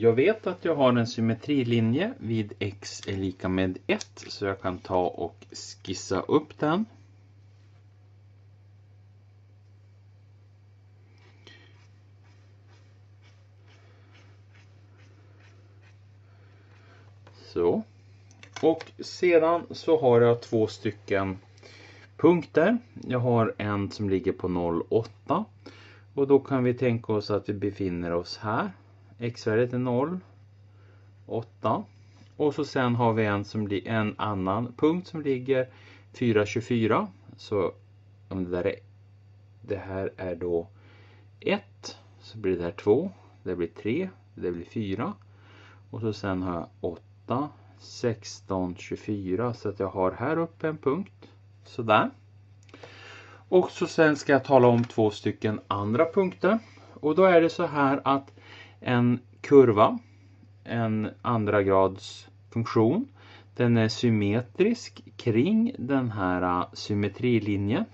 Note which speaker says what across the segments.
Speaker 1: Jag vet att jag har en symmetrilinje vid x är lika med 1 så jag kan ta och skissa upp den. Så. Och sedan så har jag två stycken punkter. Jag har en som ligger på 0,8 och då kan vi tänka oss att vi befinner oss här. X-värdet är 0, 8 och så sen har vi en, som en annan punkt som ligger 4,24 så om det där är det här är då 1 så blir det här 2, det blir 3, det blir 4 och så sen har jag 8 16, 24 så att jag har här uppe en punkt. Sådär. Och så sen ska jag tala om två stycken andra punkter. Och då är det så här att en kurva, en andra grads funktion, den är symmetrisk kring den här äh, symmetrilinjen.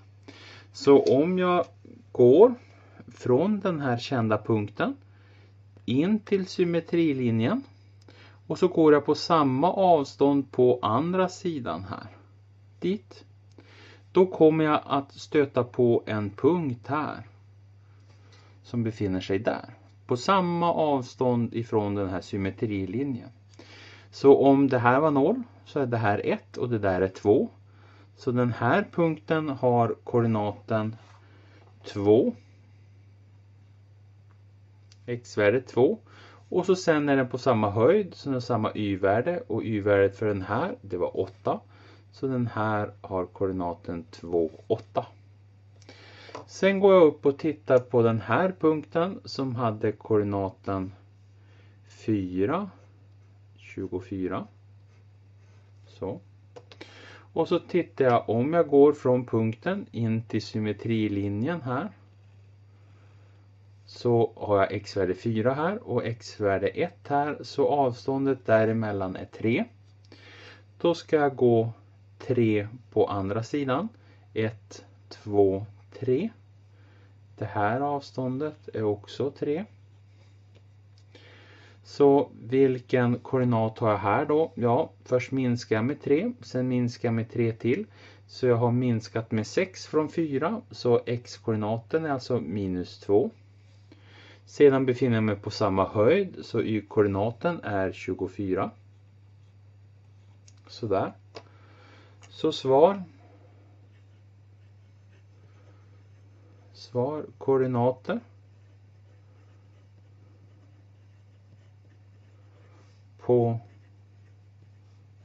Speaker 1: Så om jag går från den här kända punkten in till symmetrilinjen och så går jag på samma avstånd på andra sidan här. Dit. Då kommer jag att stöta på en punkt här. Som befinner sig där. På samma avstånd ifrån den här symmetrilinjen. Så om det här var 0 så är det här 1 och det där är 2. Så den här punkten har koordinaten 2. X-värdet 2. Och så sen är den på samma höjd, så den har samma y-värde och y-värdet för den här, det var 8. Så den här har koordinaten 2, 8. Sen går jag upp och tittar på den här punkten som hade koordinaten 4, 24. Så. Och så tittar jag om jag går från punkten in till symmetrilinjen här så har jag x-värde 4 här och x-värde 1 här så avståndet däremellan är 3. Då ska jag gå 3 på andra sidan. 1, 2, 3. Det här avståndet är också 3. Så vilken koordinat har jag här då? Ja, först minskar jag med 3, sen minskar jag med 3 till. Så jag har minskat med 6 från 4, så x-koordinaten är alltså minus 2. Sedan befinner jag mig på samma höjd så y-koordinaten är 24. Sådär. Så svar. Svar koordinater. På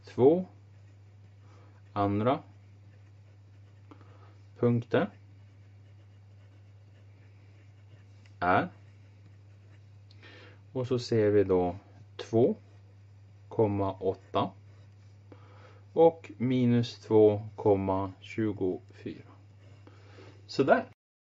Speaker 1: två andra punkter är och så ser vi då 2,8 och minus 2,24. Sådär.